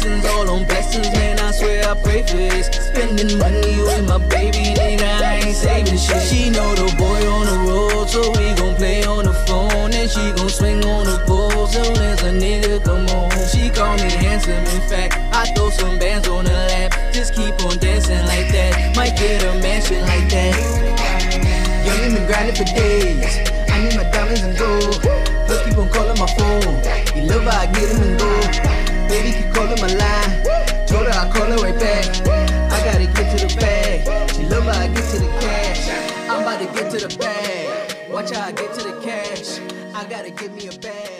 Blessings all on blessings, man. I swear I pray for this. Spending money with my baby, nigga. I ain't saving shit. She know the boy on the road, so we gon' play on the phone. And she gon' swing on the pole soon as a nigga come home. She call me handsome, in fact. I throw some bands on her lap. Just keep on dancing like that. Might get a mansion like that. Young been grinding for days. I need my diamonds and gold. Plus keep on calling my phone. He love how I get him keep calling line. Told her I call her right back. I gotta get to the bag. She love how I get to the cash. I'm about to get to the bag. Watch how I get to the cash. I gotta get me a bag.